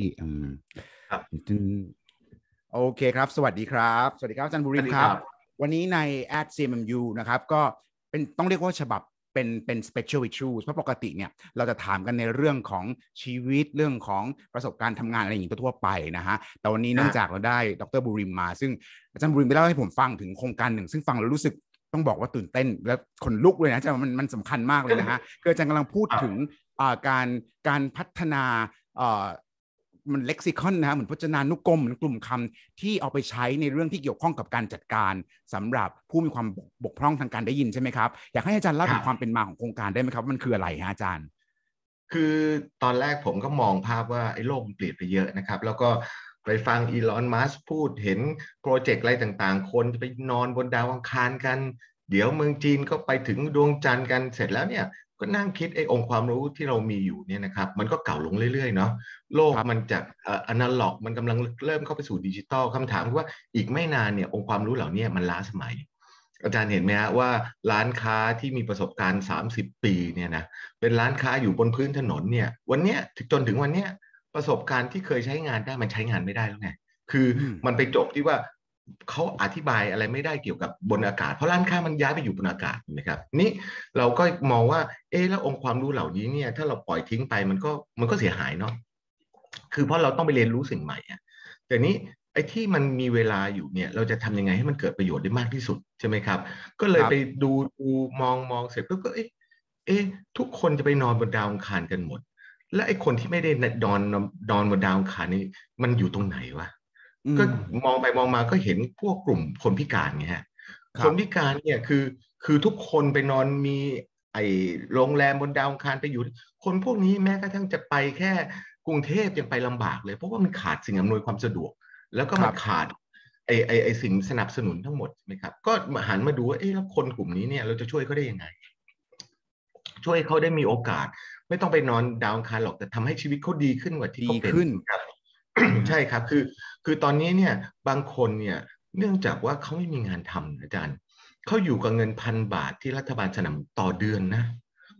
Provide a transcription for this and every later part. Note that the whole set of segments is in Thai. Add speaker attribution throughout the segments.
Speaker 1: อืม
Speaker 2: ครับ
Speaker 1: โอเคครับ สวัสดีครับ สวัสดีครับอาจารย์บุรินทร์ครับ วันนี้ใน at CMMU นะครับ ก็เป็นต้องเรียกว่าฉบับเป็นเป็น special issues เพราะปกติเนี่ยเราจะถามกันในเรื่องของชีวิตเรื่องของประสบการณ์ทำงานอะไรอย่างนี้ทั่วๆไปนะฮะ แต่วันนี้เนื่องจากเราได้ดรบุริมมา ซึ่งอาจารย์บุริมไปเล่าให้ผมฟังถึงโครงการหนึ่ง ซึ่งฟังแล้วรู้สึกต้องบอกว่าตื่นเต้นและขนลุกเลยนะอาจารย์มันมันสำคัญมากเลยนะฮะคืออาจารย์กำลังพูดถึงอ่าการการพัฒนาอ่า มันเล็กซิคอนนะฮะเหมือนพจนานุกรมเหมือนกลุ่มคำที่เอาไปใช้ในเรื่องที่เกี่ยวข้องกับการจัดการสำหรับผู้มีความบกพร่องทางการได้ยินใช่ไหมครับอยากให้อาจารย์เล่าถึงความเป็นมาของโครงการได้ไหมครับว่ามันคืออะไรฮะอาจารย์
Speaker 2: คือตอนแรกผมก็มองภาพว่าไอ้โลกมันเปลี่ยนไปเยอะนะครับ แล้วก็ไปฟังอีลอนมัสพูดเห็นโปรเจกต์อะไรต่างๆ คนจะไปนอนบนดาวอังคารกัน เดี๋ยวเมืองจีนก็ไปถึงดวงจันทร์กันเสร็จแล้วเนี่ย ก็นั่งคิดไอ้องค์ความรู้ที่เรามีอยู่เนี่ยนะครับมันก็เก่าลงเรื่อยๆเนาะโลก
Speaker 1: ครับ
Speaker 2: มันจากอนาล็อกมันกำลังเริ่มเข้าไปสู่ดิจิตอลคำถามคือว่าอีกไม่นานเนี่ยองค์ความรู้เหล่านี้มันล้าสมัย อาจารย์เห็นไหมฮะว่าร้านค้าที่มีประสบการณ์ 30 ปีเนี่ยนะเป็นร้านค้าอยู่บนพื้นถนนเนี่ยวันเนี้ยจนถึงวันเนี้ยประสบการณ์ที่เคยใช้งานได้มันใช้งานไม่ได้แล้วไงคืออ
Speaker 1: ม
Speaker 2: มันไปจบที่ว่า เขาอธิบายอะไรไม่ได้เกี่ยวกับบนอากาศ เพราะร้านค้ามันย้ายไปอยู่บนอากาศนะครับนี่เราก็มองว่าเอ๊ะแล้วองค์ความรู้เหล่านี้เนี่ยถ้าเราปล่อยทิ้งไปมันก็มันก็เสียหายเนาะคือเพราะเราต้องไปเรียนรู้สิ่งใหม่อะแต่นี้ไอ้ที่มันมีเวลาอยู่เนี่ยเราจะทำยังไงให้มันเกิดประโยชน์ได้มากที่สุดใช่ไหมครับ ก็เลย
Speaker 1: ครับ
Speaker 2: ไปดูดูมองมองเสร็จปุ๊บก็เอ๊ะเอ๊ะทุกคนจะไปนอนบนดาวอังคารกันหมด และไอ้คนที่ไม่ได้นอนนอนบนดาวอังคารนี่มันอยู่ตรงไหนวะ
Speaker 1: อืม
Speaker 2: ก็มองไปมองมาก็เห็นพวกกลุ่มคนพิการไงฮะ
Speaker 1: ครับ
Speaker 2: คนพิการเนี่ยคือคือทุกคนไปนอนมี ไอโรงแรมบนดาวอังคารไปอยู่ คนพวกนี้แม้กระทั่งจะไปแค่กรุงเทพยังไปลำบากเลยเพราะว่ามันขาดสิ่งอำนวยความสะดวก แล้วก็มันขาดไอไอไอสิ่งสนับสนุนทั้งหมดใช่ไหมครับ ก็มาหันมาดูว่าเอ๊ะแล้วคนกลุ่มนี้เนี่ยเราจะช่วยเขาได้ยังไง ช่วยเขาได้มีโอกาส ไม่ต้องไปนอนดาวอังคารหรอกแต่ทำให้ชีวิตเขาดีขึ้นกว่าที่เขาเป็น
Speaker 1: ดีขึ้น
Speaker 2: ครับ ใช่ครับคือคือตอนนี้เนี่ยบางคนเนี่ยเนื่องจากว่าเขาไม่มีงานทำอาจารย์เขาอยู่กับเงินพันบาทที่รัฐบาลสนับต่อเดือนนะ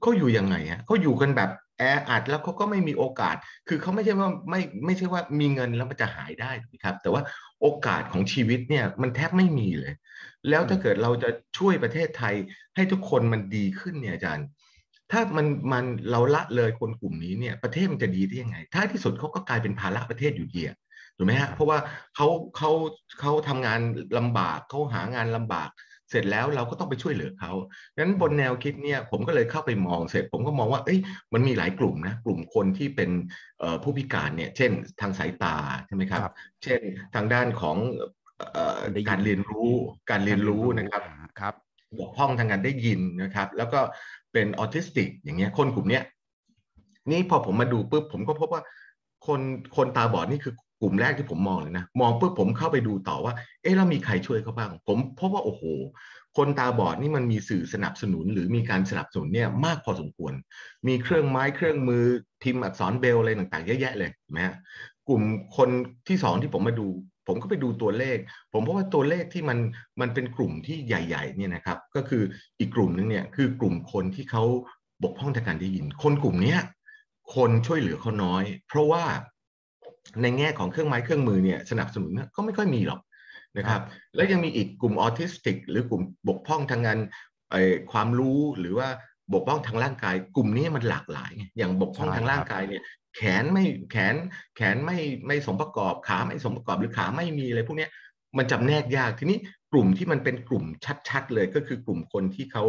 Speaker 2: เขาอยู่ยังไงฮะเขาอยู่กันแบบแออัดแล้วเขาก็ไม่มีโอกาส คือเขาไม่ใช่ว่าไม่ไม่ใช่ว่ามีเงินแล้วมันจะหายได้ครับ แต่ว่าโอกาสของชีวิตเนี่ยมันแทบไม่มีเลย แล้วถ้าเกิดเราจะช่วยประเทศไทยให้ทุกคนมันดีขึ้นเนี่ยอาจารย์ ถ้ามันมันเราละเลยคนกลุ่มนี้เนี่ยประเทศมันจะดีได้ยังไงท้ายที่สุดเขาก็กลายเป็นภาระประเทศอยู่ดีอะถูกไหมฮะเพราะว่าเขาเขาเขาทำงานลำบากเขาหางานลำบากเสร็จแล้วเราก็ต้องไปช่วยเหลือเขาดังนั้นบนแนวคิดเนี่ยผมก็เลยเข้าไปมองเสร็จ ผมก็มองว่า เอ้ย มันมีหลายกลุ่มนะ กลุ่มคนที่เป็นเอ่อผู้พิการเนี่ย เช่น ทางสายตาใช่ไหมครับ
Speaker 1: ครับ
Speaker 2: เช่น ทางด้านของเอ่อ
Speaker 1: ได้ยิน
Speaker 2: การเรียนรู้ การเรียนรู้นะครับ
Speaker 1: ครับ
Speaker 2: บกพร่องทางการได้ยินนะครับ แล้วก็ เป็นออทิสติกอย่างเงี้ยคนกลุ่มเนี้ยนี่พอผมมาดูปุ๊บผมก็พบว่าคนคนตาบอดนี่คือกลุ่มแรกที่ผมมองเลยนะ มองปุ๊บผมเข้าไปดูต่อว่า เอ๊ะแล้วมีใครช่วยเขาบ้าง ผมพบว่าโอ้โห คนตาบอดนี่มันมีสื่อสนับสนุน หรือมีการสนับสนุนเนี่ยมากพอสมควร มีเครื่องไม้เครื่องมือพิมพ์อักษรเบลอะไรต่างๆเยอะแยะเลยเห็นไหมฮะกลุ่มคนที่สองที่ผมมาดู ผมก็ไปดูตัวเลข ผมเพราะว่าตัวเลขที่มันมันเป็นกลุ่มที่ใหญ่ๆเนี่ยนะครับ ก็คืออีกกลุ่มนึงเนี่ยคือกลุ่มคนที่เขาบกพร่องทางการได้ยิน คนกลุ่มนี้คนช่วยเหลือเขาน้อย เพราะว่าในแง่ของเครื่องไม้เครื่องมือเนี่ยสนับสนุนก็ไม่ค่อยมีหรอกนะครับ แล้วยังมีอีกกลุ่มออทิสติก หรือกลุ่มบกพร่องทางงานความรู้หรือว่าบกพร่องทางร่างกาย กลุ่มนี้มันหลากหลาย อย่างบกพร่องทางร่างกายเนี่ย แขนไม่แขนแขนไม่ไม่สมประกอบขาไม่สมประกอบหรือขาไม่มีอะไรพวกเนี้ยมันจำแนกยากทีนี้กลุ่มที่มันเป็นกลุ่มชัดๆ เลยก็คือกลุ่มคนที่เขา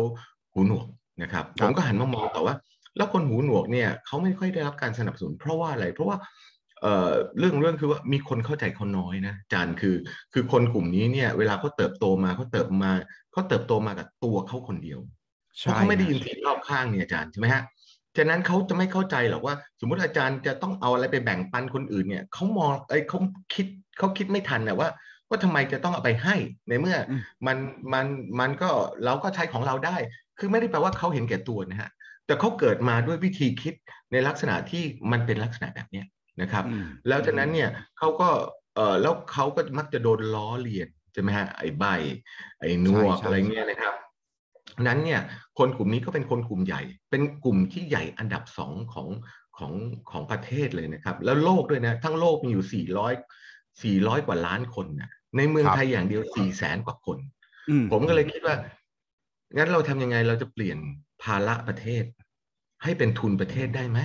Speaker 2: หูหนวกนะครับ
Speaker 1: ค
Speaker 2: ผ
Speaker 1: รับ
Speaker 2: มก็หันมามองต่อว่า แล้วคนหูหนวกเนี่ยเขาไม่ค่อยได้รับการสนับสนุน เพราะว่าอะไรเพราะว่าเอ่อเรื่องเรื่องคือว่ามีคนเข้าใจเขาน้อยนะอาจารย์คือคือคนกลุ่มนี้เนี่ยเวลาเขาเติบโตมาเขาเติบมาเขาเติบโตมากับตัวเขาคนเดียวเพราะเขาไม่ได้ยินเสียงรอบข้างเนี่ยอาจารย์ใช่ไหมฮะ ฉะนั้นเขาจะไม่เข้าใจหรอกว่า สมมติอาจารย์จะต้องเอาอะไรไปแบ่งปันคนอื่นเนี่ยเขามองไอ้ยเขาคิดเขาคิดไม่ทันนะว่าว่าทำไมจะต้องเอาไปให้ในเมื่ออ
Speaker 1: ม
Speaker 2: มันมันมันก็เราก็ใช้ของเราได้ คือไม่ได้แปลว่าเขาเห็นแก่ตัวนะฮะแต่เขาเกิดมาด้วยวิธีคิดในลักษณะที่มันเป็นลักษณะแบบเนี้ยนะครับ
Speaker 1: อืม
Speaker 2: แล้วจากนั้นเนี่ยเขาก็เออแล้วเขาก็มักจะโดนล้อเลียนใช่ไหมฮะไอ้ใบไอ้นวก
Speaker 1: ใช่ใช่
Speaker 2: อะไรเงี้ยนะครับ นั้นเนี่ยคนกลุ่มนี้ก็เป็นคนกลุ่มใหญ่ เป็นกลุ่มที่ใหญ่อันดับสองของของของประเทศเลยนะครับ แล้วโลกด้วยนะ ทั้งโลกมีอยู่ 400 400 กว่าล้านคนนะในเมืองไทยอย่างเดียว 4 แสนกว่าคน ผมก็เลยคิดว่า งั้นเราทำยังไงเราจะเปลี่ยนภาระประเทศ ให้เป็นทุนประเทศได้ไหม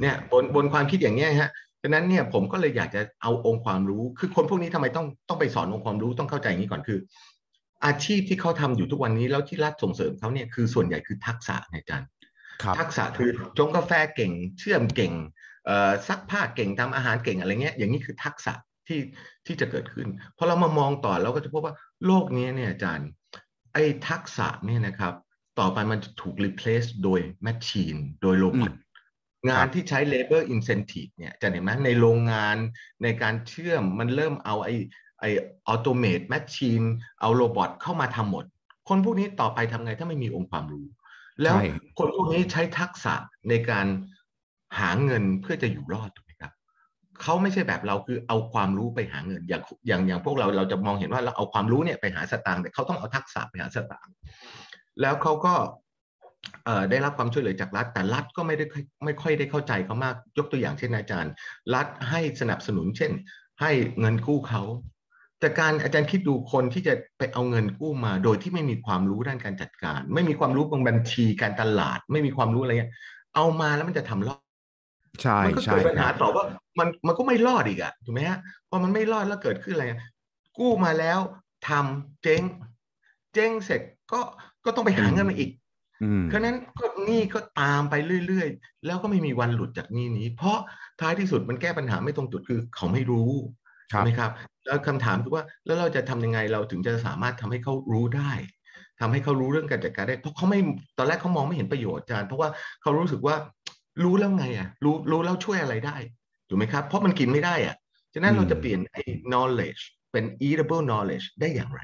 Speaker 2: เนี่ยบนบนความคิดอย่างนี้ฮะดังนั้นเนี่ยผมก็เลยอยากจะเอาองค์ความรู้ คือคนพวกนี้ทำไมต้องต้องไปสอนองค์ความรู้ต้องเข้าใจอย่างนี้ก่อนคือ อาชีพที่เขาทำอยู่ทุกวันนี้แล้วที่รัฐส่งเสริมเขาเนี่ยคือส่วนใหญ่คือทักษะไงอาจารย์ทักษะคือชงกาแฟเก่ง เชื่อมเก่งซักผ้าเก่งทำอาหารเก่งอะไรเงี้ยอย่างนี้คือทักษะที่ที่จะเกิดขึ้นพอเรามามองต่อเราก็จะพบว่าโลกนี้เนี่ยอาจารย์ไอ้ทักษะเนี่ยนะครับ ต่อไปมันจะถูก replace โดย machine โดย robot งานที่ใช้ labor intensive เนี่ยจะเห็นไหมในโรงงานในการเชื่อมมันเริ่มเอาไอ้ ไอ้ automate machine เอา robot เข้ามาทำหมด คนพวกนี้ต่อไปทำไงถ้าไม่มีองค์ความรู้ แล้วคนพวกนี้ใช้ทักษะในการหาเงินเพื่อจะอยู่รอดถูกไหมครับเขาไม่ใช่แบบเราคือเอาความรู้ไปหาเงินอย่างอย่างอย่างพวกเราเราจะมองเห็นว่าเราเอาความรู้เนี่ยไปหาสตางค์แต่เขาต้องเอาทักษะไปหาสตางค์แล้วเขาก็ได้รับความช่วยเหลือจากรัฐ แต่รัฐก็ไม่ได้ไม่ค่อยได้เข้าใจเขามากยกตัวอย่างเช่นอาจารย์ รัฐให้สนับสนุนเช่น ให้เงินกู้เขา แต่การอาจารย์คิดดูคนที่จะไปเอาเงินกู้มา โดยที่ไม่มีความรู้ด้านการจัดการ ไม่มีความรู้บางบัญชีการตลาด ไม่มีความรู้อะไรเงี้ยเอามาแล้วมันจะทำรอด
Speaker 1: ใช่
Speaker 2: มันก็เกิดปัญหาต่อว่ามันมันก็ไม่รอดอีกอะถูกไหมฮะพอมันไม่รอดแล้วเกิดขึ้นอะไรกู้มาแล้วทำเจ๊ง เจ๊งเสร็จก็ก็ต้องไปหาเงินมาอีกเพราะนั้นก็นี่ก็ตามไปเรื่อยๆ แล้วก็ไม่มีวันหลุดจากนี่นี้ เพราะท้ายที่สุดมันแก้ปัญหาไม่ตรงจุดคือเขาไม่รู้ ใช่ไหมครับแล้วคำถามคือว่าแล้วเราจะทำยังไงเราถึงจะสามารถทำให้เขารู้ได้ทำให้เขารู้เรื่องการจัดการได้เพราะเขาไม่ตอนแรกเขามองไม่เห็นประโยชน์อาจารย์เพราะว่าเขารู้สึกว่ารู้แล้วไงอะรู้รู้แล้วช่วยอะไรได้ถูกไหมครับเพราะมันกินไม่ได้อะฉะนั้นเราจะเปลี่ยนไอ้ knowledge เป็น eatable knowledge ได้อย่างไร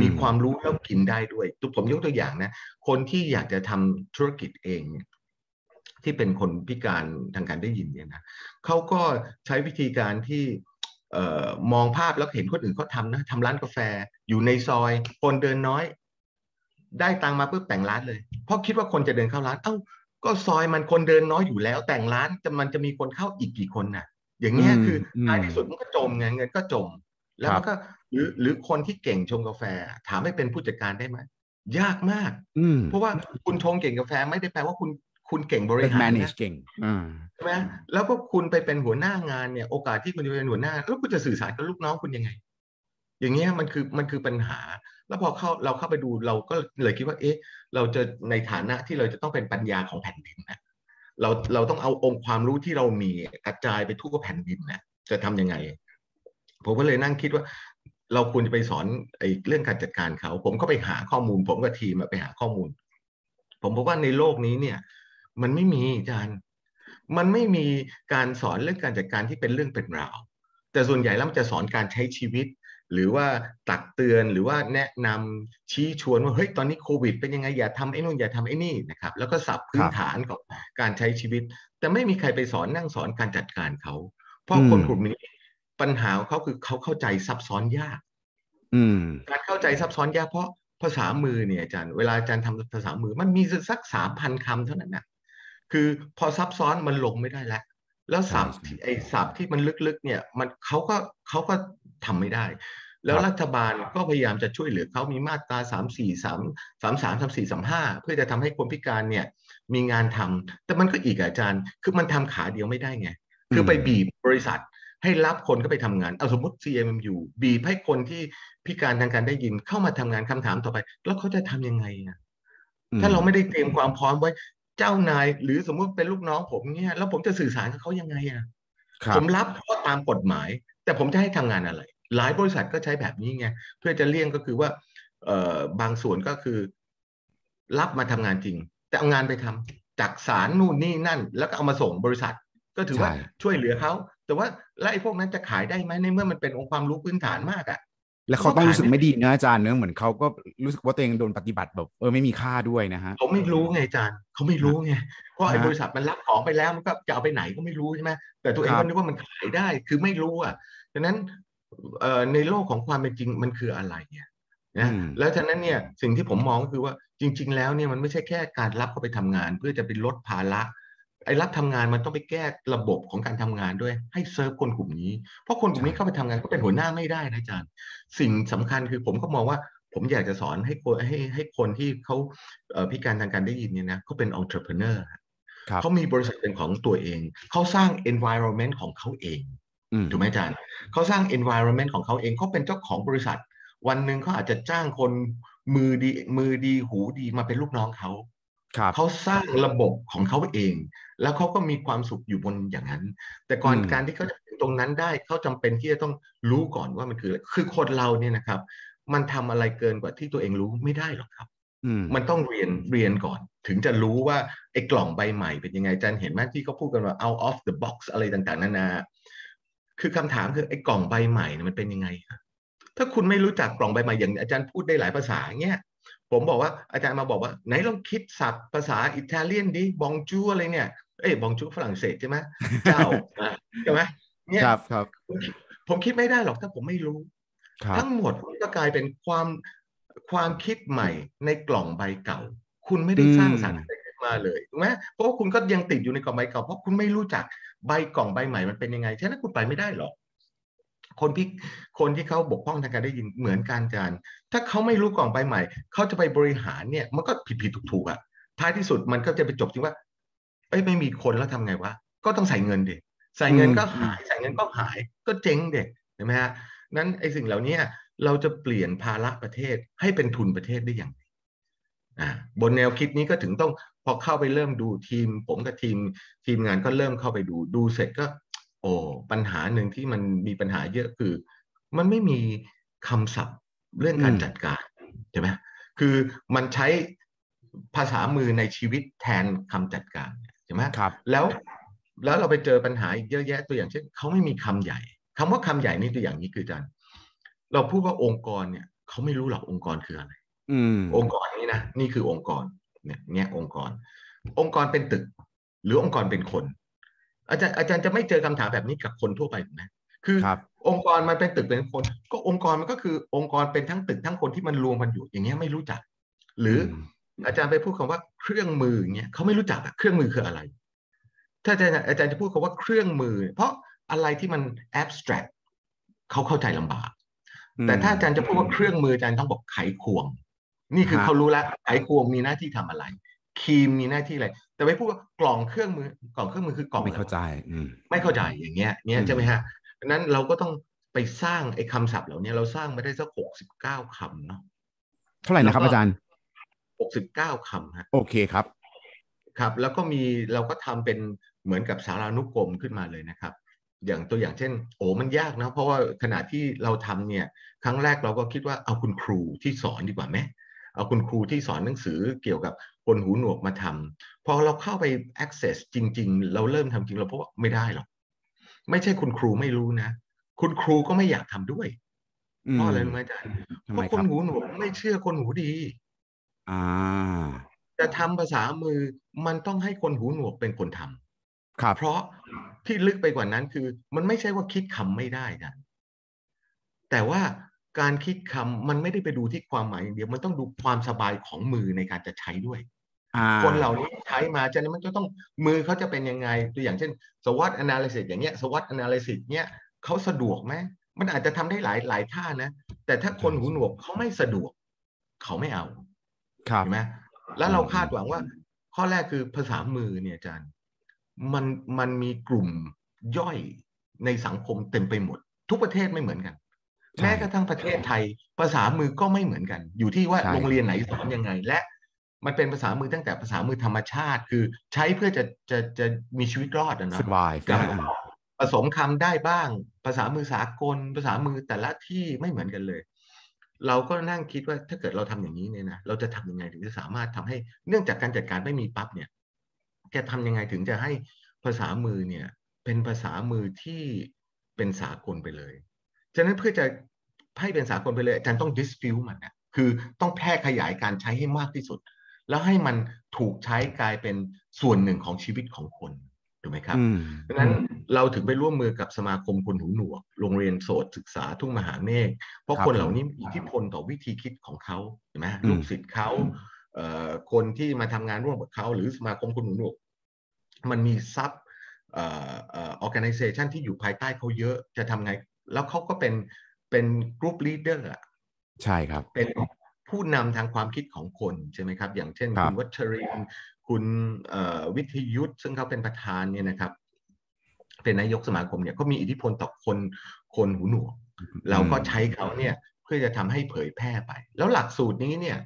Speaker 2: มีความรู้แล้วกินได้ด้วยตุผมยกตัวอย่างนะ คนที่อยากจะทำธุรกิจเอง ที่เป็นคนพิการทางการได้ยินเนี่ยนะเขาก็ใช้วิธีการที่ มองภาพแล้วเห็นคนอื่นเขาทำนะทำร้านกาแฟอยู่ในซอยคนเดินน้อย ได้ตังมาเพื่อแต่งร้านเลย เพราะคิดว่าคนจะเดินเข้าร้านเอ้าก็ซอยมันคนเดินน้อยอยู่แล้ว แต่งร้านจะมันจะมีคนเข้าอีกกี่คนน่ะ อย่างเงี้ยคือท้ายที่สุดมันก็จมไงเงินก็จม แล้วมันก็หรือหรือคนที่เก่งชงกาแฟ ถามให้เป็นผู้จัดการได้ไหมยากมาก เพราะว่าคุณชงเก่งกาแฟไม่ได้แปลว่าคุณ คุณเก่งบริหารนะ
Speaker 1: เก่ง
Speaker 2: ใช่ไหมแล้วก็คุณไปเป็นหัวหน้างานเนี่ยโอกาสที่คุณจะเป็นหัวหน้า แล้วคุณจะสื่อสารกับลูกน้องคุณยังไง อย่างเงี้ยมันคือมันคือปัญหา แล้วพอเข้าเราเข้าไปดูเราก็เลยคิดว่า เอ๊ะ เราจะในฐานะที่เราจะต้องเป็นปัญญาของแผ่นดินนะเราเราต้องเอาองค์ความรู้ที่เรามีกระจายไปทั่วแผ่นดินนะจะทํำยังไง ผมก็เลยนั่งคิดว่า เราควรจะไปสอนไอ้เรื่องการจัดการเขา ผมก็ไปหาข้อมูล ผมกับทีมไปหาข้อมูล ผมพบว่าในโลกนี้เนี่ย มันไม่มีอาจารย์มันไม่มีการสอนเรื่องการจัดการที่เป็นเรื่องเป็นราว แต่ส่วนใหญ่แล้วมันจะสอนการใช้ชีวิต หรือว่าตักเตือนหรือว่าแนะนำชี้ชวนว่าเฮ้ยตอนนี้โควิด เป็นยังไงอย่าทำไอ้นู่นอย่าทำไอ้นี่นะครับ แล้วก็สับพื้นฐานของการใช้ชีวิต แต่ไม่มีใครไปสอนนั่งสอนการจัดการเขา เพราะคนกลุ่มนี้ปัญหาเขาคือเขาเข้าใจซับซ้อนยาก
Speaker 1: อื
Speaker 2: การเข้าใจซับซ้อนยากเพราะภาษามือเนี่ยอาจารย์เวลาอาจารย์ทำภาษามือมันมีสักสามพันคำเท่านั้นนะ คือพอซับซ้อนมันลงไม่ได้แล้วแล้วศัพท์ไอ้ศัพท์ที่มันลึกๆเนี่ยมันเขาก็เขาก็ทำไม่ได้ แล้วรัฐบาลก็พยายามจะช่วยเหลือเขามีมาตราสามสี่สามสามสามสามสี่สามห้าเพื่อจะทำให้คนพิการเนี่ยมีงานทำแต่มันก็อีกอาจารย์ คือมันทำขาเดียวไม่ได้ไง คือไปบีบบริษัทให้รับคนก็ไปทำงาน เอาสมมติ CMMU บีบให้คนที่พิการทางการได้ยินเข้ามาทำงานคำถามต่อไป แล้วเขาจะทํำยังไงนะถ้าเราไม่ได้เตรียมความพร้อมไว้เจ้านาย หรือสมมติเป็นลูกน้องผมเนี่ยแล้วผมจะสื่อสารกับเขายังไงอะผมรับเพราะตามกฎหมาย แต่ผมจะให้ทำงานอะไร หลายบริษัทก็ใช้แบบนี้ไงเพื่อจะเลี่ยงก็คือว่า เอ่อบางส่วนก็คือ รับมาทำงานจริง แต่เอางานไปทำจากสารนู่นนี่นั่น แล้วก็เอามาส่งบริษัท ก็ถือว่าช่วยเหลือเขาแต่ว่าแล้วไอ้พวกนั้นจะขายได้ไหมในเมื่อมันเป็นองค์ความรู้พื้นฐานมากอะ
Speaker 1: แล้วเขาต้องรู้สึกไม่ดีนะอาจารย์เนื้อเหมือนเขาก็รู้สึกว่าตัวเองโดนปฏิบัติแบบเออไม่มีค่าด้วยนะฮะ
Speaker 2: เขาไม่รู้ไงอาจารย์เขาไม่รู้ไงเพราะไอ้บริษัทมันรับของไปแล้วมันก็จะเอาไปไหนก็ไม่รู้ใช่ไหมแต่ตัวเองก็นึกว่ามันขายได้คือไม่รู้อะดังนั้นเอ่อในโลกของความเป็นจริงมันคืออะไรเนี่ยนะแล้วฉะนั้นเนี่ยสิ่งที่ผมมองก็คือว่าจริง ๆ แล้วเนี่ยมันไม่ใช่แค่การรับเข้าไปทำงาน เพื่อจะเป็นลดภาระ ไอ้รับทำงานมันต้องไปแก้ระบบของการทำงานด้วยให้เซิร์ฟคนกลุ่มนี้ เพราะคนกลุ่มนี้เข้าไปทำงานก็เป็นหัวหน้าไม่ได้นะอาจารย์ สิ่งสำคัญคือผมก็มองว่าผมอยากจะสอนให้คนให้ให้คนที่เขาพิการทางการได้ยินเนี่ยนะเขาเป็น entrepreneur เขามีบริษัทเป็นของตัวเอง เขาสร้าง environment ของเขาเองถูกไหมอาจารย์เขาสร้าง environment ของเขาเองเขาเป็นเจ้าของบริษัท วันหนึ่งเขาอาจจะจ้างคนมือดีมือดีหูดีมาเป็นลูกน้องเขา เขาสร้างระบบของเขาเอง แล้วเขาก็มีความสุขอยู่บนอย่างนั้น แต่ก่อนการที่เขาจะถึงตรงนั้นได้เขาจำเป็นที่จะต้องรู้ก่อนว่ามันคืออะไรคือคนเราเนี่ยนะครับ มันทำอะไรเกินกว่าที่ตัวเองรู้ไม่ได้หรอกครับมันต้องเรียนเรียนก่อน ถึงจะรู้ว่าไอ้กล่องใบใหม่เป็นยังไงอาจารย์เห็นไหมที่เขาพูดกันว่า out of the box อะไรต่างๆนานาคือคำถามคือไอ้กล่องใบใหม่เนี่ยมันเป็นยังไงถ้าคุณไม่รู้จักกล่องใบใหม่อย่างอาจารย์พูดได้หลายภาษาเงี้ย ผมบอกว่าอาจารย์มาบอกว่า ไหนลองคิดศัพท์ภาษาอิตาเลียนดิบองจูอะไรเนี่ยเอ้ยบองจูฝรั่งเศสใช่ไหมเจ้าใช่ไหม
Speaker 1: เนี่ยครับครับ
Speaker 2: ผมคิดไม่ได้หรอกถ้าผมไม่รู้ ทั้งหมดก็กลายเป็นความความคิดใหม่ในกล่องใบเก่า คุณไม่ได้สร้างสรรค์ขึ้นมาเลยถูกไหมเพราะว่าคุณก็ยังติดอยู่ในกล่องใบเก่าเพราะคุณไม่รู้จักใบกล่องใบใหม่มันเป็นยังไงฉะนั้นคุณไปไม่ได้หรอก คนพิคนที่เขาบกพร่องทางการได้ยินเหมือนการจานถ้าเขาไม่รู้กล่องใบใหม่ เขาจะไปบริหารเนี่ยมันก็ผิดผิดถูกถูกอะท้ายที่สุดมันก็จะไปจบที่ว่า เอ้ยไม่มีคนแล้วทำไงวะ ก็ต้องใส่เงินเด็กใส่เงินก็หาย ใส่เงินก็หาย ก็เจ๊งเด็กเห็นไหมฮะ นั้นไอ้สิ่งเหล่านี้เราจะเปลี่ยนภาระประเทศให้เป็นทุนประเทศได้อย่างไรอ่าบนแนวคิดนี้ก็ถึงต้องพอเข้าไปเริ่มดูทีม ผมกับทีมทีมงานก็เริ่มเข้าไปดูดูเสร็จก็โอ้ปัญหาหนึ่งที่มันมีปัญหาเยอะคือ มันไม่มีคำศัพท์เรื่องการจัดการใช่ไหมคือมันใช้ภาษามือในชีวิตแทนคำจัดการใช่ไหม
Speaker 1: ครับ
Speaker 2: แล้วแล้วเราไปเจอปัญหาอีกเยอะแยะตัวอย่างเช่นเขาไม่มีคำใหญ่คำว่าคำใหญ่นี่ตัวอย่างนี้คือจันเราพูดว่าองค์กรเนี่ยเขาไม่รู้หรอกองค์กรคืออะไร
Speaker 1: อืม
Speaker 2: องค์กรนี้นะนี่คือองค์กรเนี่ยเนี่ยองค์กร องค์กรเป็นตึก หรือองค์กรเป็นคน อาจารย์อาจารย์จะไม่เจอคำถามแบบนี้กับคนทั่วไปถูกไหมคือองค์กรมันเป็นตึกเป็นคน ก็องค์กรมันก็คือองค์กรเป็นทั้งตึกทั้งคนที่มันรวมกันอยู่อย่างเงี้ยไม่รู้จัก หรืออาจารย์ไปพูดคำว่าเครื่องมือเงี้ยเขาไม่รู้จักอะเครื่องมือคืออะไร ถ้าอาจารย์อาจารย์จะพูดคำว่าเครื่องมือ เพราะอะไรที่มัน abstract เขาเข้าใจลำบาก แต่ถ้าอาจารย์จะพูดว่าเครื่องมืออาจารย์ต้องบอกไขควง นี่คือเขารู้แล้วไขควงมีหน้าที่ทำอะไรครีมมีหน้าที่อะไร แต่ไปพูดว่ากล่องเครื่องมือกล่องเครื่องมือคือกล่อง
Speaker 1: ไม่เข้าใจอื
Speaker 2: ไม่เข้าใจอย่างเงี้ยเนี้ยใช่ไหมฮะดังนั้นเราก็ต้องไปสร้างไอ้คำศัพท์เหล่านี้เราสร้างมาได้สักหกสิบเก้าคำเนาะ
Speaker 1: เท่าไหร่นะครับอาจารย์
Speaker 2: หกสิบเก้าคำฮะ
Speaker 1: โอเคครับ
Speaker 2: ครับ แล้วก็มีเราก็ทำเป็นเหมือนกับสารานุกรมขึ้นมาเลยนะครับ อย่างตัวอย่างเช่น โอ้มันยากนะ เพราะว่าขณะที่เราทำเนี่ย ครั้งแรกเราก็คิดว่าเอาคุณครูที่สอนดีกว่าไหม เอาคุณครูที่สอนหนังสือเกี่ยวกับคนหูหนวกมาทำพอเราเข้าไป access จริง ๆ เราเริ่มทำจริงเราพบว่าไม่ได้หรอกไม่ใช่คุณครูไม่รู้นะ คุณครูก็ไม่อยากทำด้วยเพราะอะไรรู้ไหมอาจารย์เพราะคนหูหนวกไม่เชื่อคนหูดี
Speaker 1: อ่า
Speaker 2: จะทำภาษามือมันต้องให้คนหูหนวกเป็นคนทำ
Speaker 1: ครับ
Speaker 2: เพราะที่ลึกไปกว่านั้นคือ มันไม่ใช่ว่าคิดคำไม่ได้นะแต่ว่า การคิดคำมันไม่ได้ไปดูที่ความหมายอย่างเดียว มันต้องดูความสบายของมือในการจะใช้ด้วย คนเหล่านี้ใช้มาจะนั้นมันก็ต้องมือเขาจะเป็นยังไง ตัวอย่างเช่นสวัสด analysis อย่างเงี้ยสวัสด analysis เนี้ยเขาสะดวกไหมมันอาจจะทำได้หลายหลายท่านะ แต่ถ้าคนหูหนวกเขาไม่สะดวก เขาไม่เอา
Speaker 1: เห็
Speaker 2: นไหมแล้วเราคาดหวังว่า ข้อแรกคือภาษามือเนี่ยอาจารย์มันมันมีกลุ่มย่อยในสังคมเต็มไปหมด ทุกประเทศไม่เหมือนกัน แม้กระทั่งประเทศไทย ภาษามือก็ไม่เหมือนกัน อยู่ที่ว่าโรงเรียนไหนสอนยังไง และมันเป็นภาษามือตั้งแต่ภาษามือธรรมชาติ คือใช้เพื่อจะจะจะมีชีวิตรอดนะ
Speaker 1: สบาย
Speaker 2: ผสมคำได้บ้าง ภาษามือสากล ภาษามือแต่ละที่ไม่เหมือนกันเลย เราก็นั่งคิดว่าถ้าเกิดเราทำอย่างนี้เนี่ยนะเราจะทำยังไงถึงจะสามารถทำให้เนื่องจากการจัดการไม่มีปั๊บเนี่ยจะทำยังไงถึงจะให้ภาษามือเนี่ย เป็นภาษามือที่เป็นสากลไปเลย ฉะนั้นเพื่อจะให้เป็นสากลไปเลยอาจารย์ต้อง dispute มันนะคือต้องแพร่ขยายการใช้ให้มากที่สุด แล้วให้มันถูกใช้กลายเป็นส่วนหนึ่งของชีวิตของคนถูกไหมครับดังนั้นเราถึงไปร่วมมือกับสมาคมคนหูหนวก โรงเรียนโสตศึกษาทุ่งมหาเมฆเพราะคนเหล่านี้มีอิทธิพลต่อวิธีคิดของเขาใช่ไหมลูกศิษย์เขาคนที่มาทำงานร่วมกับเขาหรือสมาคมคนหูหนวก มันมีซับเอ่อเอ่อ organization ที่อยู่ภายใต้เขาเยอะจะทำไง แล้วเขาก็เป็นเป็น group leader อะ
Speaker 1: ใช่ครับ
Speaker 2: เป็นผู้นำทางความคิดของคนใช่ไหมครับ อย่างเช่น
Speaker 1: ครั
Speaker 2: คุณวัชรินทร์คุณเอ่อวิทยุทธ์ซึ่งเขาเป็นประธานเนี่ยนะครับ เป็นนายกสมาคมเนี่ยก็มีอิทธิพลต่อคนคนหูหนวกเราก็ใช้เขาเนี่ยเพื่อจะทำให้เผยแพร่ไป แล้วหลักสูตรนี้เนี่ย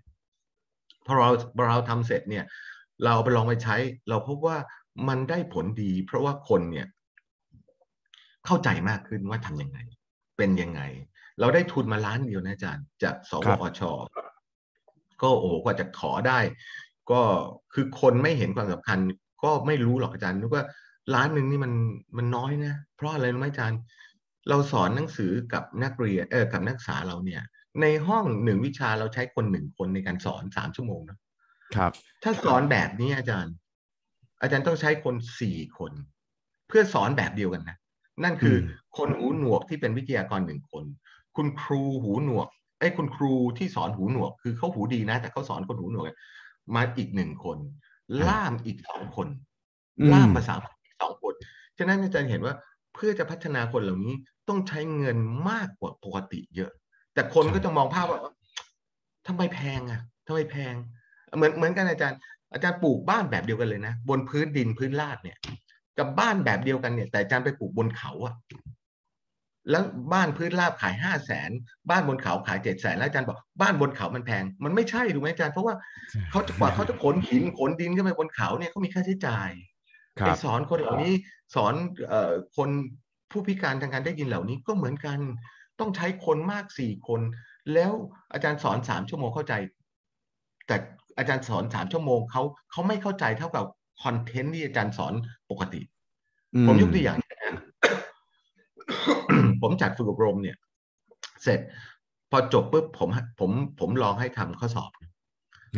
Speaker 2: พอเราพอเราทำเสร็จเนี่ย เราไปลองไปใช้ เราพบว่ามันได้ผลดี เพราะว่าคนเนี่ย เข้าใจมากขึ้นว่าทำยังไง เป็นยังไง เราได้ทุนมาล้านเดียวนะอาจารย์ จากส
Speaker 1: ครั
Speaker 2: ว
Speaker 1: บ
Speaker 2: ชก็โอ้โหกว่าจะขอได้ ก็คือคนไม่เห็นความสำคัญ ก็ไม่รู้หรอกอาจารย์นึกว่าล้านหนึ่งนี่มันมันน้อยนะ เพราะอะไรรู้ไหมอาจารย์ เราสอนหนังสือกับนักเรียนเออกับนักศึกษาเราเนี่ย ในห้องหนึ่งวิชาเราใช้คนหนึ่งคนในการสอนสามชั่วโมงนะครับ ถ้าสอนแบบนี้อาจารย์ อาจารย์ต้องใช้คนสี่คน เพื่อสอนแบบเดียวกันนะ นั่นคืออ
Speaker 1: ม
Speaker 2: คนหูหนวกที่เป็นวิทยากรหนึ่งคน คุณครูหูหนวกไอ้ยคุณครูที่สอนหูหนวก คือเขาหูดีนะ แต่เขาสอนคนหูหนวกมาอีกหนึ่งคน ล่ามอีกสองคน
Speaker 1: อืม
Speaker 2: ล่ามภาษาอีกสองคนฉะนั้นอาจารย์เห็นว่าเพื่อจะพัฒนาคนเหล่านี้ต้องใช้เงินมากกว่าปกติเยอะ แต่คนก็จะมองภาพว่าทำไมแพงอะทำไมแพง เหมือนเหมือนกันอาจารย์ อาจารย์ปลูกบ้านแบบเดียวกันเลยนะ บนพื้นดินพื้นลาดเนี่ย กับบ้านแบบเดียวกันเนี่ย แต่อาจารย์ไปปลูกบนเขาอะแล้วบ้านพื้นราบขายห้าแสนบ้านบนเขาขายเจ็ดแสนแล้วอาจารย์บอกบ้านบนเขามันแพง มันไม่ใช่ถูกไหมอาจารย์เพราะว่าเขาจะกว่าเขาจะขนหินขนดินขึ้นไปบนเขาเนี่ยเขามีค่าใช้จ่าย
Speaker 1: ครั
Speaker 2: ไป
Speaker 1: บ
Speaker 2: สอนคนเหล่านี้สอนเอ่อคนผู้พิการทางการได้ยินเหล่านี้ก็เหมือนกัน ต้องใช้คนมากสี่คน แล้วอาจารย์สอนสามชั่วโมงเข้าใจ แต่อาจารย์สอนสามชั่วโมงเขาเขาไม่เข้าใจเท่ากับ คอนเทนต์ที่อาจารย์สอนปกติ ผมยกตัวอย่างนะผมจัดฝึกอบรมเนี่ย เสร็จ พอจบปุ๊บผมผมผมลองให้ทำข้อสอบ
Speaker 1: ครับ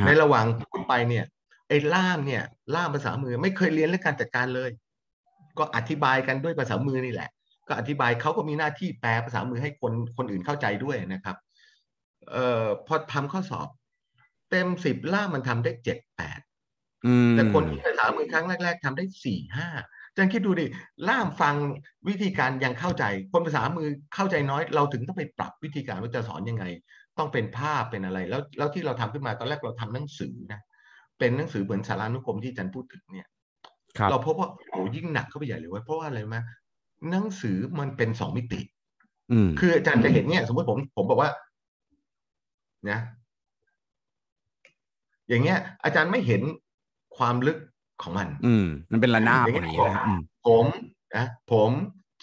Speaker 2: ในระหว่างพูดไปเนี่ยไอ้ล่ามเนี่ย ล่ามภาษามือไม่เคยเรียนเรื่องการจัดการเลย ก็อธิบายกันด้วยภาษามือนี่แหละ ก็อธิบายเขาก็มีหน้าที่แปลภาษามือให้คนคนอื่นเข้าใจด้วยนะครับ เอ่อพอทำข้อสอบ เต็มสิบล่ามมันทำได้เจ็ดแปด
Speaker 1: อืม
Speaker 2: แต่คนที่ภาษามือครั้งแรก ๆทำได้สี่ห้าอาจารย์คิดดูดิล่ามฟังวิธีการยังเข้าใจ คนภาษามือเข้าใจน้อย เราถึงต้องไปปรับวิธีการว่าจะสอนยังไง ต้องเป็นภาพเป็นอะไร แล้วแล้วที่เราทำขึ้นมาตอนแรกเราทำหนังสือนะเป็นหนังสือเหมือนสารานุกรมที่อาจารย์พูดถึงเนี่ย
Speaker 1: ครับ
Speaker 2: เราพบว่าโอ้ยิ่งหนักเข้าไปใหญ่เลยเว่าเพราะว่าอะไรไหมหนังสือมันเป็นสองมิติ
Speaker 1: อืม
Speaker 2: คืออาจารย์จะเห็นเนี่ย สมมติผมผมบอกว่า นะ อย่างเงี้ย อาจารย์ไม่เห็น ความลึกของมัน
Speaker 1: อืม มันเป็นระนาบ
Speaker 2: อย่าง
Speaker 1: อย่าง
Speaker 2: เงี้
Speaker 1: นี้
Speaker 2: ย
Speaker 1: นะอืม
Speaker 2: ผมนะผม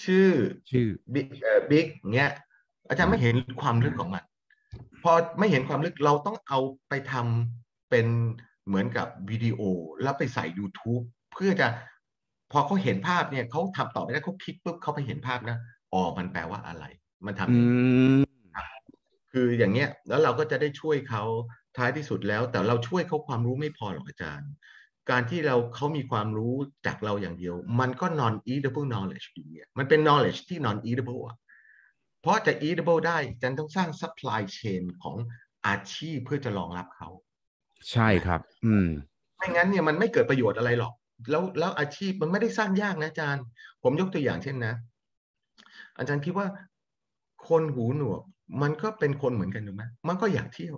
Speaker 2: ชื่อ
Speaker 1: ชื่อ
Speaker 2: บิ๊กเอ่อบิ๊กเงี้ย อาจารย์ไม่เห็นความลึกของมัน พอไม่เห็นความลึกเราต้องเอาไปทำเป็นเหมือนกับวิดีโอแล้วไปใส่ YouTube เพื่อจะพอเขาเห็นภาพเนี่ยเขาทำต่อไม่ได้เขาคลิกปุ๊บเขาไปเห็นภาพนะอ๋อมันแปลว่าอะไร มันทำอ
Speaker 1: อื
Speaker 2: ย่างนี้
Speaker 1: ม
Speaker 2: คืออย่างเงี้ย แล้วเราก็จะได้ช่วยเขาท้ายที่สุดแล้ว แต่เราช่วยเขาความรู้ไม่พอหรอกอาจารย์ การที่เราเขามีความรู้จากเราอย่างเดียว มันก็ non eatable knowledge อยู่เนี่ยมันเป็น knowledge ที่ non eatable อะเพราะจะ eatable ได้อาจารย์ต้องสร้าง supply chain ของอาชีพเพื่อจะรองรับเขา
Speaker 1: ใช่ครับ อืม
Speaker 2: ไม่งั้นเนี่ยมันไม่เกิดประโยชน์อะไรหรอก แล้วแล้วอาชีพมันไม่ได้สร้างยากนะอาจารย์ ผมยกตัวอย่างเช่นนะ อาจารย์คิดว่าคนหูหนวก มันก็เป็นคนเหมือนกันถูกไหมมันก็อยากเที่ยว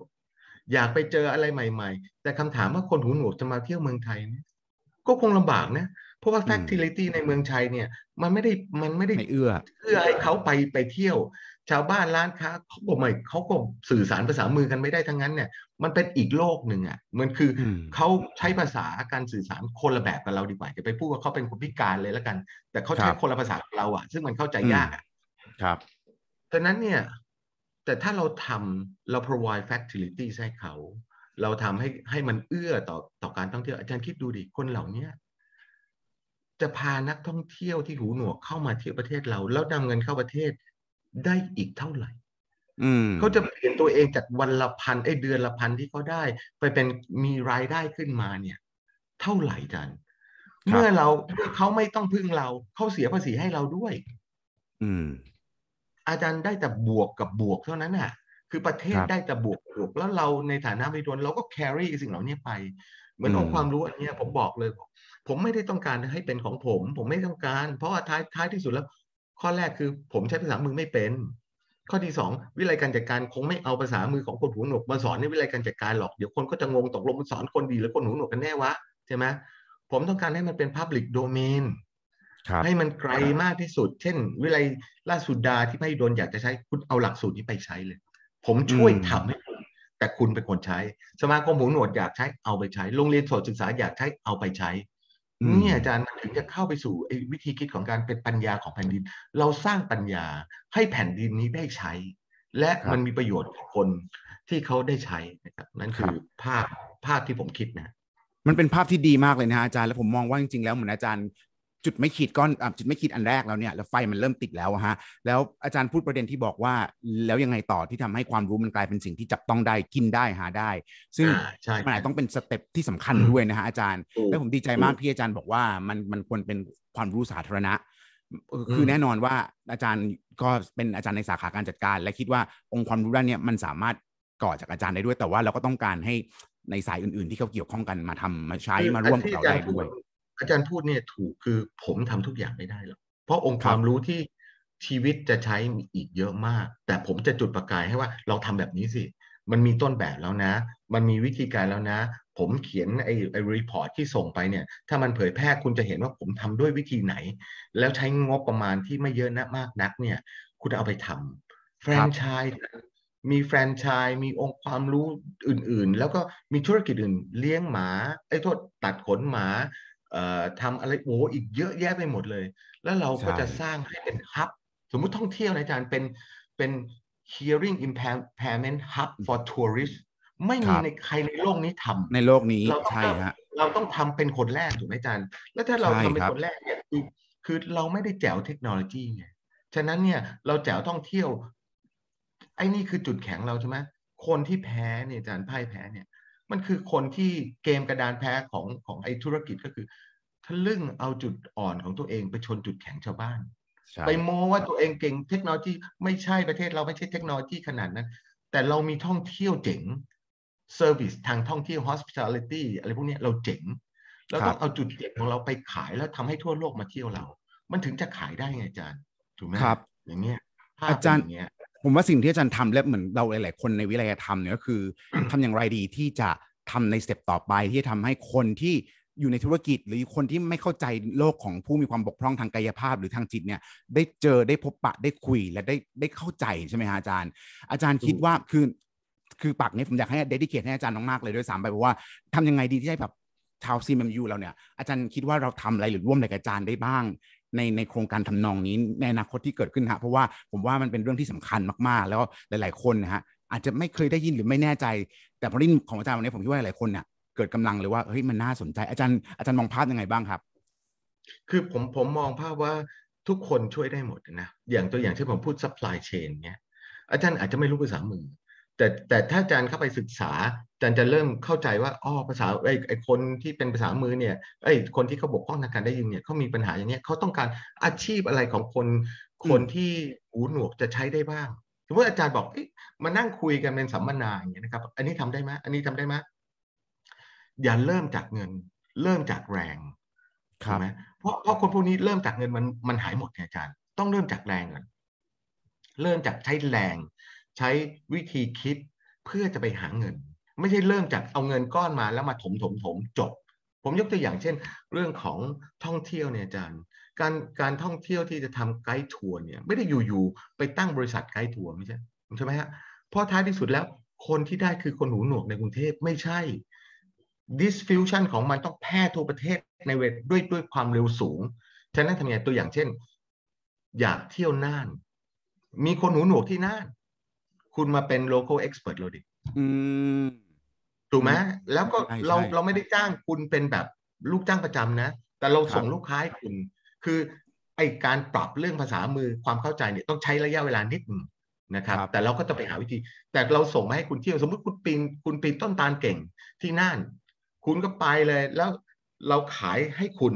Speaker 2: อยากไปเจออะไรใหม่ ๆ แต่คำถามว่าคนหูหนวกจะมาเที่ยวเมืองไทยเนี่ยก็คงลำบากนะเพราะว่า
Speaker 1: อืม
Speaker 2: facility ในเมืองไทยเนี่ย มันไม่ได้มันไม่ได้
Speaker 1: ไม่เอื้อ
Speaker 2: เพื่อให้เขาไปไปเที่ยว ชาวบ้านร้านค้าเขาก็ไม่เขาก็สื่อสารภาษามือกันไม่ได้ทั้งนั้นเนี่ย มันเป็นอีกโลกหนึ่งอะมันคืออ
Speaker 1: ม
Speaker 2: เขาใช้ภาษาการสื่อสารคนละแบบกับเราดีกว่าจะไปพูดว่าเขาเป็นคนพิการเลยแล้วกัน แต่เขาใช้
Speaker 1: ครับ
Speaker 2: คนละภาษากับเราอะ ซึ่งมันเข้าใจ
Speaker 1: อืม
Speaker 2: ยากอะ
Speaker 1: ครับ
Speaker 2: ดังนั้นเนี่ย แต่ถ้าเราทำเรา provide facilities ให้เขา เราทำให้ให้มันเอื้อต่อต่อการท่องเที่ยวอาจารย์คิดดูดิคนเหล่าเนี้ยจะพานักท่องเที่ยวที่หูหนวกเข้ามาเที่ยวประเทศเรา แล้วนำเงินเข้าประเทศได้อีกเท่าไหร่
Speaker 1: อืม
Speaker 2: เขาจะเปลี่ยนตัวเองจากวันละพันไอ้เดือนละพันที่เขาได้ ไปเป็นมีรายได้ขึ้นมาเนี่ย เท่าไหร่จัน
Speaker 1: ครับ
Speaker 2: เมื่อเราเมื่อเขาไม่ต้องพึ่งเราเขาเสียภาษีให้เราด้วย
Speaker 1: อืม
Speaker 2: อาจารย์ได้แต่บวกกับบวกเท่านั้นน่ะ คือประเทศ
Speaker 1: ครับ
Speaker 2: ได้แต่บวกบวก แล้วเราในฐานะวิทยนเราก็ carry สิ่งเหล่านี้ไป เหมือนองค์ความรู้อันนี้ผมบอกเลย ผมไม่ได้ต้องการให้เป็นของผม ผมไม่ต้องการ เพราะว่าท้ายท้ายที่สุดแล้ว ข้อแรกคือผมใช้ภาษามือไม่เป็น ข้อที่สองวิไลการจัดการคงไม่เอาภาษามือของคนหูหนวกมาสอนในวิไลการจัดการหรอกเดี๋ยวคนก็จะงงตกลงมันสอนคนดีหรือคนหูหนวกกันแน่วะใช่ไหมผมต้องการให้มันเป็น Public Domain ให้มันไกลมากที่สุด เช่น วิไลราชสุดาที่ไม่โดนอยากจะใช้คุณเอาหลักสูตรนี้ไปใช้เลย ผมช่วยทำให้คุณแต่คุณเป็นคนใช้ สมาคมหูหนวดอยากใช้เอาไปใช้ โรงเรียนสดศึกษาอยากใช้เอาไปใช้นี่อาจารย์มันถึงจะเข้าไปสู่วิธีคิดของการเป็นปัญญาของแผ่นดิน เราสร้างปัญญาให้แผ่นดินนี้ได้ใช้ และมันมีประโยชน์กับคนที่เขาได้ใช้นะครับนั่นคือภาพภาพที่ผมคิดนะ
Speaker 1: มันเป็นภาพที่ดีมากเลยนะอาจารย์แล้วผมมองว่าจริงๆแล้วเหมือนอาจารย์ จุดไม่ขีดก้อนอจุดไม่ขีดอันแรกแล้วเนี่ยแล้วไฟมันเริ่มติดแล้วฮะแล้วอาจารย์พูดประเด็นที่บอกว่า แล้วยังไงต่อที่ทำให้ความรู้มันกลายเป็นสิ่งที่จับต้องได้กินได้หาได้ ซึ่งมันอาจต้องเป็นสเต็ปที่สำคัญด้วยนะฮะอาจารย์ แล้วผมดีใจมากที่อาจารย์บอกว่ามันมันควรเป็นความรู้สาธารณะคือแน่นอนว่าอาจารย์ก็เป็นอาจารย์ในสาขาการจัดการ และคิดว่าองค์ความรู้ด้านนี้มันสามารถก่อจากอาจารย์ได้ด้วย แต่ว่าเราก็ต้องการให้ในสายอื่น ๆ ที่เขาเกี่ยวข้องกันมาทำมาใช้มาร่วมกับเราได้ด้วย
Speaker 2: อาจารย์พูดเนี่ยถูกคือผมทำทุกอย่างไม่ได้หรอกเพราะองค์ความรู้ที่ชีวิตจะใช้มีอีกเยอะมาก แต่ผมจะจุดประกายให้ว่าเราทำแบบนี้สิ มันมีต้นแบบแล้วนะ มันมีวิธีการแล้วนะ ผมเขียนไอ้ไอ้ report ที่ส่งไปเนี่ย ถ้ามันเผยแพร่คุณจะเห็นว่าผมทำด้วยวิธีไหน แล้วใช้งบประมาณที่ไม่เยอะนะมากนักเนี่ย คุณเอาไปทำแฟรนไชส์มีแฟรนไชส์มีองค์ความรู้อื่นๆ แล้วก็มีธุรกิจอื่น เลี้ยงหมาไอ้โทษตัดขนหมา ทำอะไรโอ้อีกเยอะแยะไปหมดเลย แล้วเราก็จะสร้างให้เป็นฮับ สมมุติท่องเที่ยวนะอาจารย์เป็นเป็น hearing impairment hub for tourists ไม่มีในใครในโลกนี้ทำ
Speaker 1: ในโลกนี้ใช่ฮะ
Speaker 2: เราต้องทำเป็นคนแรกถูกไหมอาจารย์ แล้วถ้าเราทำเป็นคนแรกเนี่ยคือคือเราไม่ได้แจ๋วเทคโนโลยีไงฉะนั้นเนี่ยเราแจ๋วท่องเที่ยว ไอ้นี่คือจุดแข็งเราใช่ไหมคนที่แพ้เนี่ยอาจารย์พ่ายแพ้เนี่ย มันคือคนที่เกมกระดานแพ้ของของไอ้ธุรกิจก็คือทะลึ่งเอาจุดอ่อนของตัวเองไปชนจุดแข็งชาวบ้าน ไปโม้ว่าตัวเองเก่งเทคโนโลยีไม่ใช่ประเทศเราไม่ใช่เทคโนโลยีขนาดนั้น แต่เรามีท่องเที่ยวเจ๋ง service ทางท่องเที่ยว hospitality อะไรพวกนี้เราเจ๋งเราต้องเอาจุดเด่นของเราไปขายแล้วทำให้ทั่วโลกมาเที่ยวเรา มันถึงจะขายได้ไงอาจารย์ ถูกไหม
Speaker 1: ครับ
Speaker 2: อย่างเงี้ย
Speaker 1: อาจารย์ ผมว่าสิ่งที่อาจารย์ทำและเหมือนเราหลาย ๆ คนในวิทยาธรรมเนี่ยก็คือทำอย่างไรดีที่จะทำใน step ต่อไปที่จะทำให้คนที่อยู่ในธุรกิจหรือคนที่ไม่เข้าใจโลกของผู้มีความบกพร่องทางกายภาพหรือทางจิตเนี่ย ได้เจอได้พบปะได้คุยและได้ได้เข้าใจใช่ไหมฮะอาจารย์ อาจารย์คิดว่าคือคือปักนี้ผมอยากให้ dedicate ให้อาจารย์มากๆเลยด้วยซ้ำไปเพราะว่าทำยังไงดีที่ให้แบบชาวซีเอ็มยูเราเนี่ยอาจารย์คิดว่าเราทำอะไรหรือร่วมอะไรกับอาจารย์ได้บ้าง ในในโครงการทำนองนี้ในอนาคตที่เกิดขึ้นฮะเพราะว่าผมว่ามันเป็นเรื่องที่สำคัญมากๆ แล้วหลาย ๆคนนะฮะอาจจะไม่เคยได้ยินหรือไม่แน่ใจ แต่พอได้ยินของอาจารย์วันนี้ผมคิดว่าหลายคนเนี่ยเกิดกำลังเลยว่าเฮ้ยมันน่าสนใจอาจารย์อาจารย์มองภาพยังไงบ้างครับ
Speaker 2: คือผมผมมองภาพว่าทุกคนช่วยได้หมดนะอย่างตัวอย่างที่ผมพูด supply chain เนี่ยอาจารย์อาจจะไม่รู้ภาษามือ แต่แต่ถ้าอาจารย์เข้าไปศึกษาอาจารย์จะเริ่มเข้าใจว่าอ๋อภาษาไอ้ไอ้คนที่เป็นภาษามือเนี่ยไอ้คนที่เขาบกพร่องทางการได้ยินเนี่ยเขามีปัญหาอย่างเนี้ยเขาต้องการอาชีพอะไรของคนคนที่หูหนวกจะใช้ได้บ้างมมติอาจารย์บอกมานั่งคุยกันเป็นสัมมนาอย่างเงี้ยนะครับ อันนี้ทำได้ไหมอันนี้ทำได้ไหมอย่าเริ่มจากเงิน เริ่มจากแรงใช่ไหมเพราะเพราะคนพวกนี้เริ่มจากเงินมันมันหายหมดอาจารย์ ต้องเริ่มจากแรงก่อนเริ่มจากใช้แรง ใช้วิธีคิดเพื่อจะไปหาเงิน ไม่ใช่เริ่มจากเอาเงินก้อนมาแล้วมาถมถมถมจบ ผมยกตัวอย่างเช่น เรื่องของท่องเที่ยวเนี่ยอาจารย์การการท่องเที่ยวที่จะทำไกด์ทัวร์เนี่ยไม่ได้อยู่ๆไปตั้งบริษัทไกด์ทัวร์ไม่ใช่ใช่ไหมฮะเพราะท้ายที่สุดแล้วคนที่ได้คือคนหูหนวกในกรุงเทพไม่ใช่ diffusion ของมันต้องแพร่ทั่วประเทศในเวทด้วยด้วยความเร็วสูง ฉะนั้นทำไงตัวอย่างเช่น อยากเที่ยวน่าน มีคนหูหนวกที่น่าน คุณมาเป็น local expert เราดิถูกไหมแล้วก็เราเราไม่ได้จ้างคุณเป็นแบบลูกจ้างประจำนะ แต่เราส่งลูกค้าให้คุณ คือไอการปรับเรื่องภาษามือความเข้าใจเนี่ยต้องใช้ระยะเวลานิดนึงนะครับ แต่เราก็จะไปหาวิธี แต่เราส่งมาให้คุณเที่ยว สมมติคุณปีนคุณปีนต้นตาลเก่งที่น่าน คุณก็ไปเลยแล้วเราขายให้คุณ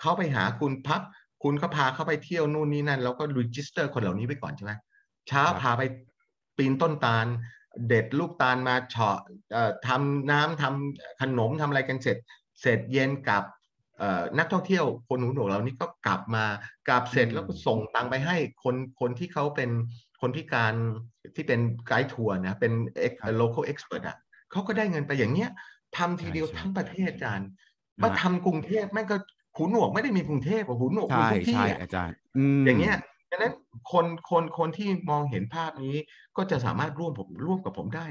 Speaker 2: เขาไปหาคุณปั๊บคุณก็พาเขาไปเที่ยวนู่นนี่นั่น แล้วก็ register คนเหล่านี้ไว้ก่อนใช่ไหมเช้าพาไป ปีนต้นตาล เด็ดลูกตาลมาเฉาะทำน้ำทำขนมทำอะไรกันเสร็จ เสร็จเย็นกับนักท่องเที่ยวคนหูหนวกเรานี่ก็กลับมากลับเสร็จแล้วก็ส่งตังไปให้คนคนที่เขาเป็นคนพิการที่เป็นไกด์ทัวร์นะเป็น local expert อะเขาก็ได้เงินไปอย่างเนี้ยทำทีเดียวทั้งประเทศอาจารย์มาทำกรุงเทพแม่งก็หูหนวกไม่ได้มีกรุงเทพหูหนวกมีทุกที่
Speaker 1: อาจารย์
Speaker 2: อย่างเงี้ย ดังนั้นคนคนคนที่มองเห็นภาพนี้ก็จะสามารถร่วมผมร่วมกับผมได้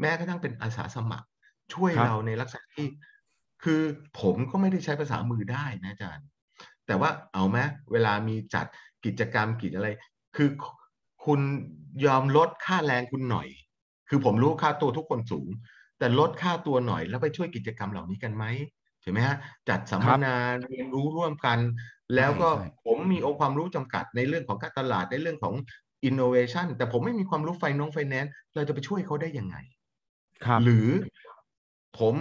Speaker 2: แม้กระทั่งเป็นอาสาสมัคร ช่วยเราในลักษณะที่ คือผมก็ไม่ได้ใช้ภาษามือได้นะอาจารย์ แต่ว่าเอาไหมเวลามีจัดกิจกรรมกิจอะไร คือคุณยอมลดค่าแรงคุณหน่อย คือผมรู้ค่าตัวทุกคนสูง แต่ลดค่าตัวหน่อยแล้วไปช่วยกิจกรรมเหล่านี้กันไหมใช่ไหมฮะจัดสัมมนาเรียนรู้ร่วมกัน แล้วก็ผมมีองค์ความรู้จำกัดในเรื่องของการตลาดในเรื่องของอินโนเวชันแต่ผมไม่มีความรู้ไฟนองไฟแนนซ์เราจะไปช่วยเขาได้ยังไงหรือผม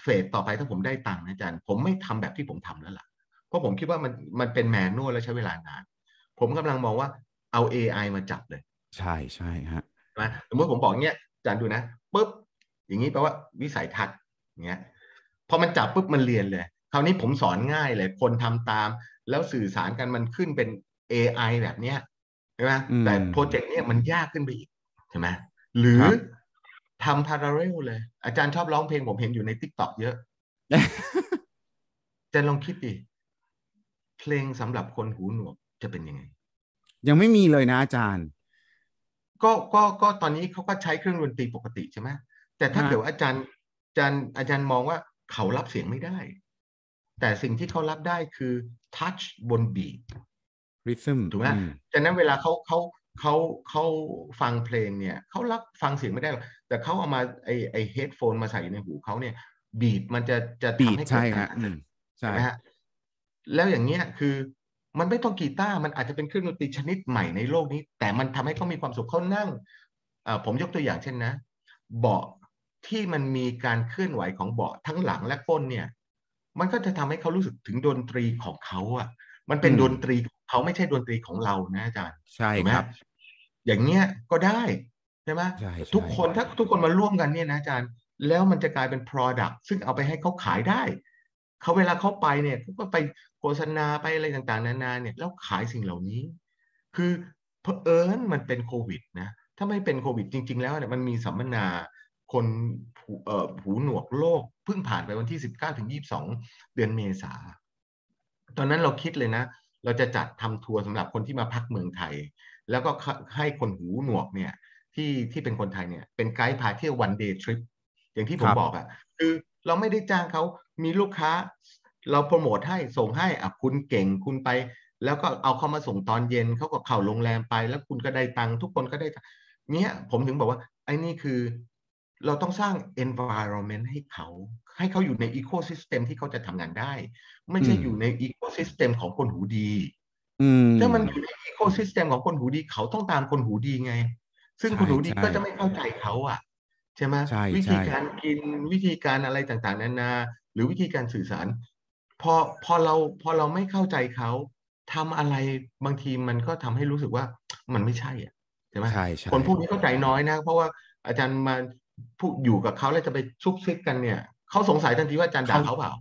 Speaker 2: เฟสต่อไปถ้าผมได้ตังค์นะอาจารย์ ผมไม่ทำแบบที่ผมทำแล้วล่ะ เพราะผมคิดว่ามันมันเป็นแมนนวลและใช้เวลานาน ผมกำลังมองว่าเอา AI มาจับเลย
Speaker 1: ใช่ใช่ฮะ
Speaker 2: นะสมมติผมบอกเนี้ยอาจารย์ดูนะปุ๊บอย่างนี้แปลว่าวิสัยทัศน์เงี้ยพอมันจับปุ๊บมันเรียนเลย คราวนี้ผมสอนง่ายเลย คนทำตาม แล้วสื่อสารกันมันขึ้นเป็น AI แบบเนี้ยใช่ไหมแต่โปรเจกต์เนี้ยมันยากขึ้นไปอีกใช่ไหมหรือทำ parallel เลย อาจารย์ชอบร้องเพลงผมเห็นอยู่ใน TikTok เยอะจะลองคิดดิเพลงสำหรับคนหูหนวกจะเป็นยังไง
Speaker 1: ยังไม่มีเลยนะอาจารย์
Speaker 2: ก็ก็ก็ตอนนี้เขาก็ใช้เครื่องดนตรีปกติใช่ไหมแต่ถ้าเกิดอาจารย์อาจารย์อาจารย์มองว่าเขารับเสียงไม่ได้ แต่สิ่งที่เขารับได้คือ touch บน beat
Speaker 1: ริทึม
Speaker 2: ถูกไหมฉะนั้นเวลาเขาเขาเขาเขาฟังเพลงเนี่ยเขารับฟังเสียงไม่ได้หรอกแต่เขาเอามาไอไอเฮดโฟนมาใส่ในหูเขาเนี่ย บีทมันจะจะ
Speaker 1: ทำให้เกิดการ
Speaker 2: ใช่ไหมฮะแล้วอย่างเงี้ยคือมันไม่ต้องกีตาร์มันอาจจะเป็นเครื่องดนตรีชนิดใหม่ในโลกนี้ แต่มันทำให้เขามีความสุขเขานั่งผมยกตัวอย่างเช่นนะ เบาะที่มันมีการเคลื่อนไหวของเบาะทั้งหลังและก้นเนี่ย มันก็จะทำให้เขารู้สึกถึงดนตรีของเขาอะ มันเป็นดนตรีเขาไม่ใช่ดนตรีของเรานะอาจารย์
Speaker 1: ใช่ครับ
Speaker 2: อย่างเงี้ยก็ได้ใช่ไหมทุกคนถ้าทุกคนมาร่วมกันเนี่ยนะอาจารย์ แล้วมันจะกลายเป็น product ซึ่งเอาไปให้เขาขายได้เขาเวลาเขาไปเนี่ยเขาก็ไปโฆษณาไปอะไรต่างๆ นานาเนี่ยแล้วขายสิ่งเหล่านี้ คือเพอเอิญมันเป็นโควิดนะถ้าไม่เป็นโควิดจริง ๆ แล้วเนี่ยมันมีสัมมนา คนเอ่อหูหนวกโลกเพิ่งผ่านไปวันที่สิบเก้าถึงยี่บสองเดือนเมษา ตอนนั้นเราคิดเลยนะ เราจะจัดทำทัวร์สำหรับคนที่มาพักเมืองไทย แล้วก็ให้คนหูหนวกเนี่ยที่ที่เป็นคนไทยเนี่ยเป็นไกด์พาเที่ยววันเดย์ทริปอย่างที่ผมบอกอะ่ะคือเราไม่ได้จ้างเขามีลูกค้า เราโปรโมทให้ส่งให้อะคุณเก่งคุณไป แล้วก็เอาเขามาส่งตอนเย็นเขาก็เข้าโรงแรมไป แล้วคุณก็ได้ตังค์ทุกคนก็ได้เนี้ยผมถึงบอกว่าไอ้นี่คือ เราต้องสร้าง environment ให้เขา ให้เขาอยู่ใน ecosystem ที่เขาจะทำงานได้ ไม่ใช่อยู่ใน ecosystem ของคนหูดีถ้ามันอยู่ใน ecosystem ของคนหูดี เขาต้องตามคนหูดีไง ซึ่งคนหูดีก็จะไม่เข้าใจเขาอะ ใช่ไหมวิธีการกินวิธีการอะไรต่างๆ นานา หรือวิธีการสื่อสาร พอพอเราพอเราไม่เข้าใจเขาทำอะไรบางทีมันก็ทำให้รู้สึกว่ามันไม่ใช่อะใช่ไหมคนพวกนี้เข้าใจน้อยนะ เพราะว่าอาจารย์มา พูดอยู่กับเขาแล้วจะไปซุบซิบกันเนี่ยเขาสงสัยทันทีว่าอาจารย์ด่าเขาเปล่า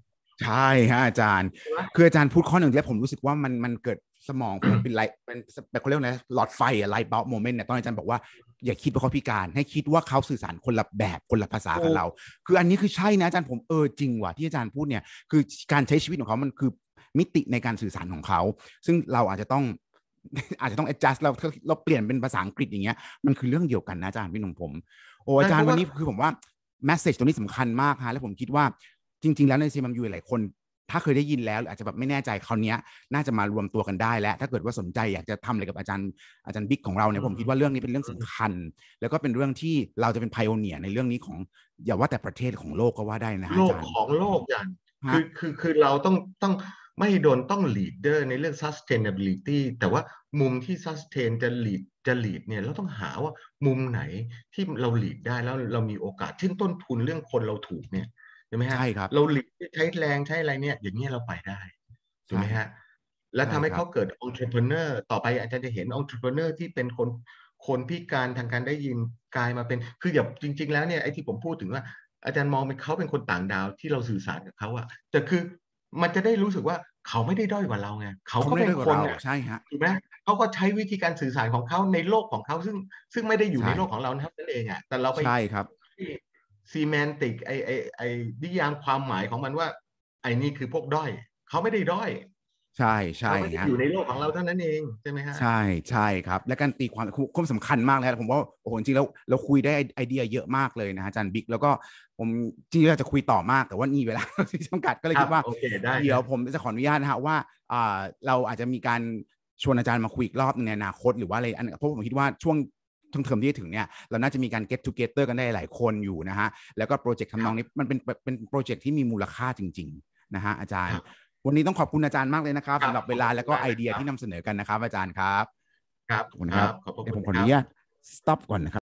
Speaker 1: ใช่ฮะอาจารย์ คืออาจารย์พูดข้อหนึ่งแล้วผมรู้สึกว่ามันมันเกิดสมองมันเป็น light เป็นแบบเขาเรียกนะหลอดไฟอะ light bulb moment เนี่ยตอนอาจารย์บอกว่าอย่าคิดว่าเขาพิการ ให้คิดว่าเขาสื่อสารคนละแบบคนละภาษากับเรา คืออันนี้คือใช่นะอาจารย์ผมเออจริงว่ะที่อาจารย์พูดเนี่ยคือการใช้ชีวิตของเขามันคือมิติในการสื่อสารของเขา ซึ่งเราอาจจะต้องอาจจะต้อง adjust เราเราเปลี่ยนเป็นภาษาอังกฤษอย่างเงี้ยมันคือเรื่องเดียวกันนะอาจารย์พี่หนุ่มผม โอ้อาจารย์วันนี้คือผมว่าแมสเซจตัวนี้สำคัญมากฮะแล้วผมคิดว่าจริง ๆ แล้วในซีมัมยูหลายคน ถ้าเคยได้ยินแล้วอาจจะแบบไม่แน่ใจคราวนี้น่าจะมารวมตัวกันได้แล้ว ถ้าเกิดว่าสนใจอยากจะทำอะไรกับอาจารย์อาจารย์บิ๊กของเราเนี่ยผมคิดว่าเรื่องนี้เป็นเรื่องสำคัญ แล้วก็เป็นเรื่องที่เราจะเป็นไพโอเนียในเรื่องนี้ของอย่าว่าแต่ประเทศของโลกก็ว่าได้นะ
Speaker 2: โลกของโลกอย่างคือคือคือเราต้องต้องไม่โดนต้อง leader ในเรื่อง sustainability แต่ว่า มุมที่ sustain จะ lead จะ lead เนี่ยเราต้องหาว่ามุมไหนที่เรา lead ได้แล้วเรามีโอกาสเช่นต้นทุนเรื่องคนเราถูกเนี่ยใช่ไหมฮะ
Speaker 1: ใช่ครับ
Speaker 2: เรา lead ใช้แรงใช้อะไรเนี่ย อย่างนี้เราไปได้ถูกไหมฮะแล้วทำให้เขาเกิด entrepreneur ต่อไปอาจารย์จะเห็น entrepreneur ที่เป็นคนคนพิการทางการได้ยินกลายมาเป็นคืออย่าจริง ๆ แล้วเนี่ยไอ้ที่ผมพูดถึงว่าอาจารย์มองเป็นเขาเป็นคนต่างดาวที่เราสื่อสารกับเขาอะแต่คือมันจะได้รู้สึกว่า เขาไม่ได้ด้อยกว่าเราไงเขาก็เป็นคน
Speaker 1: ใช่ฮะ
Speaker 2: ถูกไหมเขาก็ใช้วิธีการสื่อสารของเขาในโลกของเขาซึ่งซึ่งไม่ได้อยู่ในโลกของเรานั่นเองอะแต่เราไป
Speaker 1: ใช่ครับ
Speaker 2: ซีแมนติกไอไอไอนิยามความหมายของมันว่า ไอ้นี่คือพวกด้อยเขาไม่ได้ด้อย
Speaker 1: ใช่ใช่
Speaker 2: ฮะอยู่ในโลกของเราเท่านั้นเองใช่ไหมฮะ
Speaker 1: ใช่ใช่ครับ และการตีความความสำคัญมากเลยผมว่าโอ้โหจริงแล้วเราคุยได้ไอเดียเยอะมากเลยนะอาจารย์บิ๊กแล้วก็ผมจริงๆจะคุยต่อมากแต่ว่านี่เวลาที่จำกัดก็เลยคิดว่าเดี๋ยวผมจะขออนุญาตนะฮะว่าอ่าเราอาจจะมีการชวนอาจารย์มาคุยอีกรอบในอนาคตหรือว่าอะไรอันเพราะผมคิดว่าช่วงทั้งเทอมที่ถึงเนี่ยเราน่าจะมีการ get together กันได้หลายคนอยู่นะฮะแล้วก็โปรเจกต์ทำนองนี้มันเป็นเป็นโปรเจกต์ที่มีมูลค่าจริง ๆ นะฮะอาจารย์ วันนี้ต้องขอบคุณอาจารย์มากเลยนะครับสำหรับเวลาแล้วก็ไอเดียที่นำเสนอกันนะครับ อาจารย์ครับ
Speaker 2: ครับ
Speaker 1: ขอบคุณครับเดี๋ยวผมขออนุญาต stop ก่อนนะครับ